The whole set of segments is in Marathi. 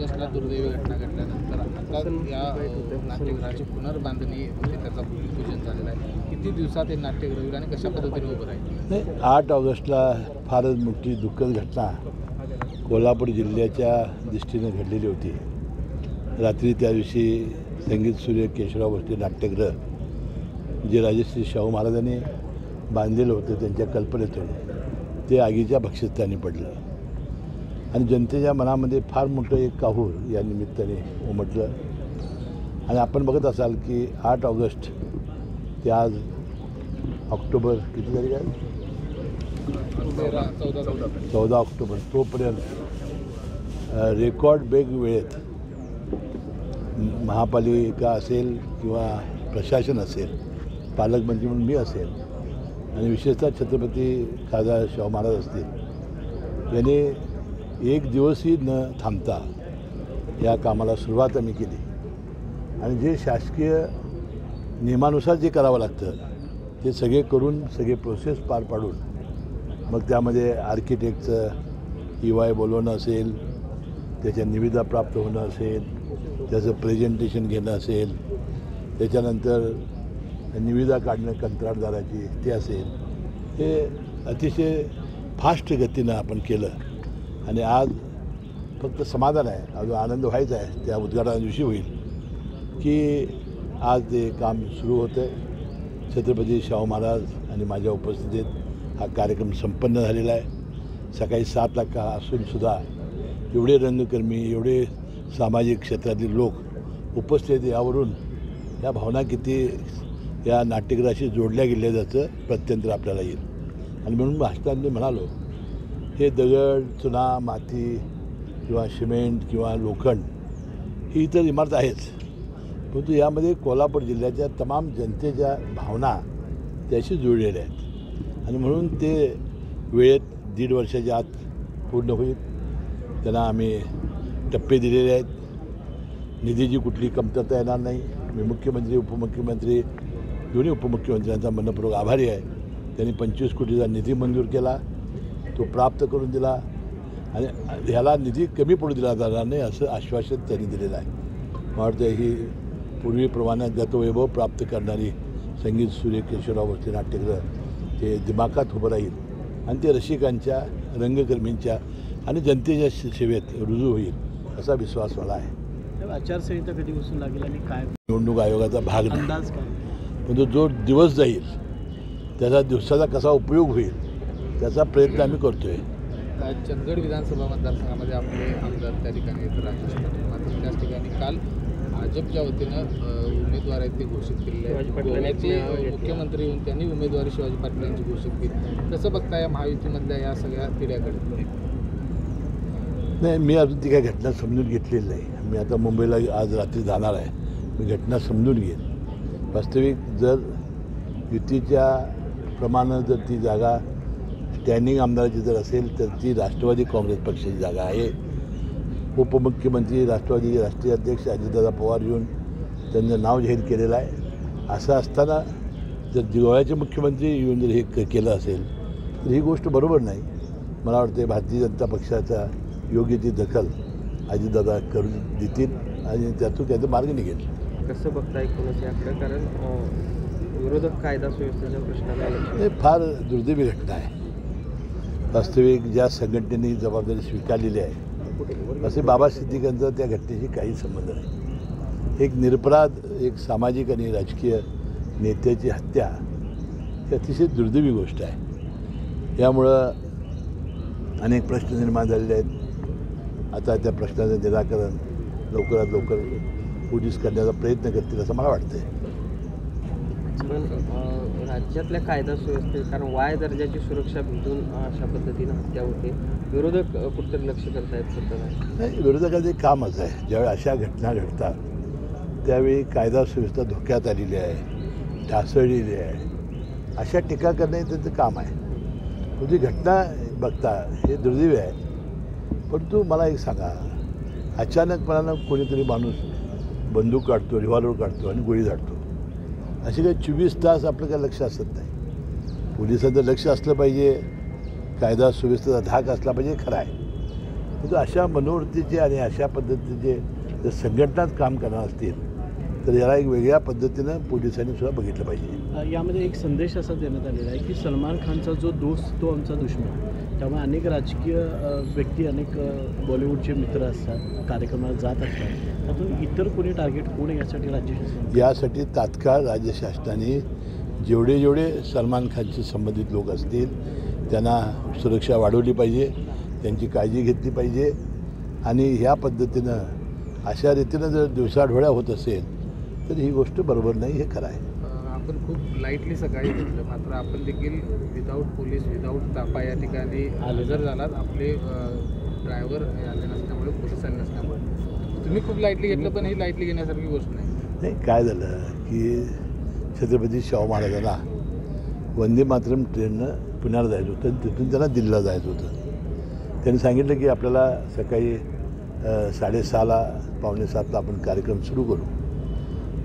ऑगस्टला दुर्दैवी घटना घडल्यानंतर आता या नाट्यगृहाची पुनर्बांधणी होते त्याचा भूमिपूजन झालेलं आहे. किती दिवसात हे नाट्यगृह होईल आणि कशा पद्धतीने उभं राहील? नाही आठ ऑगस्टला फारच मोठी दुःखद घटना कोल्हापूर जिल्ह्याच्या दृष्टीने घडलेली होती. रात्री त्या दिवशी संगीत सूर्य केशवराव भोसले नाट्यगृह जे राजश्री शाहू महाराजांनी बांधलेलं होतं त्यांच्या कल्पनेतून ते आगीच्या भक्षस्थानी पडलं. आणि जनतेच्या मनामध्ये फार मोठं एक काहूर या निमित्ताने उमटलं. आणि आपण बघत असाल की आठ ऑगस्ट ते आज ऑक्टोबर किती तारीख आहे? चौदा ऑक्टोबर तोपर्यंत रेकॉर्ड बेग वेळेत महापालिका असेल किंवा प्रशासन असेल पालकमंत्री म्हणून मी असेल आणि विशेषतः छत्रपती खासदार शाहू महाराज असतील यांनी एक दिवसही न थांबता या कामाला सुरुवात आम्ही केली. आणि जे शासकीय नियमानुसार जे करावं लागतं ते सगळे करून सगळे प्रोसेस पार पाडून मग त्यामध्ये आर्किटेक्टचं ई वाय बोलवणं असेल त्याच्या निविदा प्राप्त होणं असेल त्याचं प्रेझेंटेशन घेणं असेल त्याच्यानंतर निविदा काढणं कंत्राटदाराची ते असेल हे अतिशय फास्ट गतीनं आपण केलं. आणि आज फक्त समाधान आहे. अजून आनंद व्हायचा आहे. त्या उद्घाटना दिवशी होईल. की आज ते काम सुरू होतं आहे छत्रपती शाहू महाराज आणि माझ्या उपस्थितीत हा कार्यक्रम संपन्न झालेला आहे. सकाळी सात लाख असूनसुद्धा एवढे रंगकर्मी एवढे सामाजिक क्षेत्रातील लोक उपस्थित यावरून या भावना किती या नाट्यगृहाशी जोडल्या गेल्या जातं प्रत्यंतर आपल्याला येईल. आणि म्हणून भाषणात मी म्हणालो हे दगड चुना माती किंवा सिमेंट किंवा लोखंड ही इतर इमारत आहेच परंतु यामध्ये कोल्हापूर जिल्ह्याच्या तमाम जनतेच्या भावना त्याशी जुळलेल्या आहेत. आणि म्हणून ते वेळेत दीड वर्षाच्या आत पूर्ण होईल. त्यांना आम्ही टप्पे दिलेले आहेत. निधीची कुठली कमतरता येणार नाही. मी मुख्यमंत्री उपमुख्यमंत्री दोन्ही उपमुख्यमंत्र्यांचा मनपूर्वक आभारी आहे. त्यांनी पंचवीस कोटीचा निधी मंजूर केला. तो प्राप्त करून दिला आणि ह्याला निधी कमी पडू दिला जाणार नाही असं आश्वासन त्यांनी दिलेलं आहे. मला वाटतं ही पूर्वीप्रमाणे गतवैभव प्राप्त करणारी संगीत सूर्य केशवराव भोसले नाट्यगृह ते दिमाखात उभं राहील आणि ते रसिकांच्या रंगकर्मींच्या आणि जनतेच्या सेवेत रुजू होईल असा विश्वास मला आहे. आचारसंहिता कधी बसून लागेल आणि काय? निवडणूक आयोगाचा भाग नाही. परंतु जो दिवस जाईल त्याचा दिवसाचा कसा उपयोग होईल त्याचा प्रयत्न आम्ही करतो आहे आज चंदगड विधानसभा मतदारसंघामध्ये आपले आमदार त्या ठिकाणी राजेश पाटील मात्र त्याच ठिकाणी काल भाजपच्या वतीनं उमेदवार आहेत ते घोषित केलेले शिवाजी आहेत. मुख्यमंत्री येऊन त्यांनी उमेदवारी शिवाजी पाटील यांची घोषित केली. कसं बघता या महायुतीमधल्या या सगळ्या तिड्याकडे नाही मी अजून ती काही घटना समजून घेतलेली नाही. मी आता मुंबईला आज रात्री जाणार आहे. मी घटना समजून घेईन. वास्तविक जर युतीच्या प्रमाणे जर ती जागा स्टँडिंग आमदाराची जर असेल तर ती राष्ट्रवादी काँग्रेस पक्षाची जागा आहे. उपमुख्यमंत्री राष्ट्रवादीचे राष्ट्रीय अध्यक्ष अजितदादा पवार येऊन त्यांचं नाव जाहीर केलेलं आहे. असं असताना जर गोव्याचे मुख्यमंत्री येऊन जर हे क- केलं असेल तर ही गोष्ट बरोबर नाही. मला वाटते भारतीय जनता पक्षाचा योग्य ती दखल अजितदादा करून देतील आणि त्यातून त्याचा मार्ग निघेल. कसं बघता एकूणच याकडे कारण विरोधक कायदा सुव्यवस्थेच्या प्रश्नाला लक्ष हे फार दुर्दैवी घटना आहे. वास्तविक ज्या संघटनेने जबाबदारी स्वीकारलेली आहे असे बाबा सिद्दीकांचा त्या घटनेशी काही संबंध नाही. एक निरपराध एक सामाजिक आणि राजकीय नेत्याची हत्या ही अतिशय दुर्दैवी गोष्ट आहे. यामुळं अनेक प्रश्न निर्माण झालेले आहेत. आता त्या प्रश्नाचं निराकरण लवकरात लवकर पोलीस करण्याचा प्रयत्न करतील असं मला वाटतं आहे पण राज्यातल्या कायदा सुव्यवस्थेत कारण वाय दर्जाची सुरक्षा भेटून अशा पद्धतीनं हत्या होते. विरोधक कुठंतरी कुठेतरी लक्ष करतायत सतत नाही विरोधकाचे एक कामच आहे. ज्यावेळी अशा घटना घडतात त्यावेळी कायदा सुव्यवस्था धोक्यात आलेली आहे ढासळलेली आहे. अशा टीका करणे त्यांचं काम आहे. तुझी घटना बघता हे दुर्दैवी आहे. परंतु मला एक सांगा. अचानकपणानं कोणीतरी माणूस बंदूक काढतो रिव्हॉल्वर काढतो आणि गोळी झाडतो. असे काही चोवीस तास आपलं काय लक्ष असत नाही. पोलिसांचं लक्ष असलं पाहिजे कायदा सुव्यवस्थेचा धाक असला पाहिजे खरं आहे. परंतु अशा मनोवृत्तीचे आणि अशा पद्धतीचे जर संघटनात काम करणार असतील तर याला एक वेगळ्या पद्धतीनं पोलिसांनी सुद्धा बघितलं पाहिजे. यामध्ये एक संदेश असा देण्यात आलेला आहे की सलमान खानचा जो दोस्त तो आमचा दुश्मन. त्यामुळे अनेक राजकीय व्यक्ती अनेक बॉलिवूडचे मित्र असतात कार्यक्रमाला जात असतात. त्यातून इतर कोणी टार्गेट कोण यासाठी राज्य शासन? यासाठी तात्काळ राज्य शासनाने जेवढे जेवढे सलमान खानशी संबंधित लोक असतील त्यांना सुरक्षा वाढवली पाहिजे त्यांची काळजी घेतली पाहिजे. आणि ह्या पद्धतीनं अशा रीतीनं जर दिवसाढोळ्या होत असेल तर ही गोष्ट बरोबर नाही हे खरं आहे. आपण खूप लाईटली सकाळी घेतलं. मात्र आपण देखील विदाऊट पोलीस विदाऊट तापा या ठिकाणी हजर झालात. आपले ड्रायव्हर आले नसल्यामुळे पोलीस आले नसल्यामुळे. तुम्ही खूप लाईटली घेतलं पण ही लाईटली घेण्यासारखी गोष्ट नाही. नाही काय झालं की छत्रपती शाहू महाराजांना वंदे मातरम ट्रेननं पुण्याला जायचं होतं. आणि तिथून त्यांना दिल्लीला जायचं होतं. त्यांनी सांगितलं की आपल्याला सकाळी अ, साडेसहाला पावणे सातला आपण कार्यक्रम सुरू करू.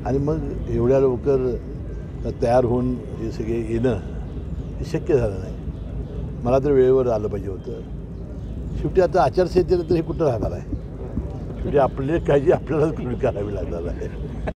आणि मग एवढ्या लवकर तयार होऊन हे सगळे येणं हे शक्य झालं नाही. मला तर वेळेवर आलं पाहिजे होतं. शेवटी आता आचारसंहितेला तर हे कुठं राहणार आहे? म्हणजे आपले काही आपल्यालाच करावी लागणार आहे.